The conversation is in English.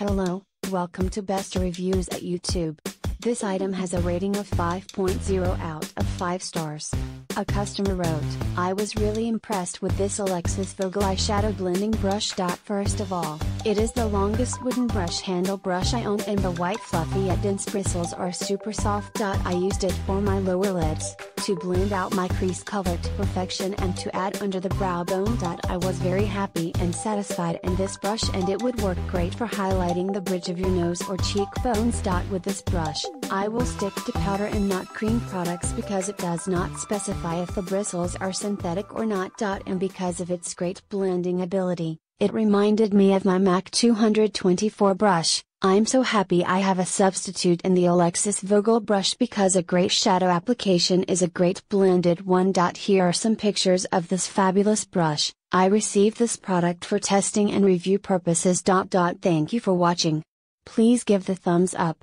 Hello, welcome to Best Reviews at YouTube. This item has a rating of 5.0 out of 5 stars. A customer wrote, I was really impressed with this Alexis Vogel eyeshadow blending brush. First of all, it is the longest wooden brush handle brush I own and the white fluffy yet dense bristles are super soft. I used it for my lower lids, to blend out my crease color to perfection and to add under the brow bone. I was very happy and satisfied in this brush and it would work great for highlighting the bridge of your nose or cheekbones. With this brush, I will stick to powder and not cream products because it does not specify if the bristles are synthetic or not. And because of its great blending ability, it reminded me of my MAC 224 brush. I'm so happy I have a substitute in the Alexis Vogel brush because a great shadow application is a great blended one. Here are some pictures of this fabulous brush. I received this product for testing and review purposes. Thank you for watching. Please give the thumbs up.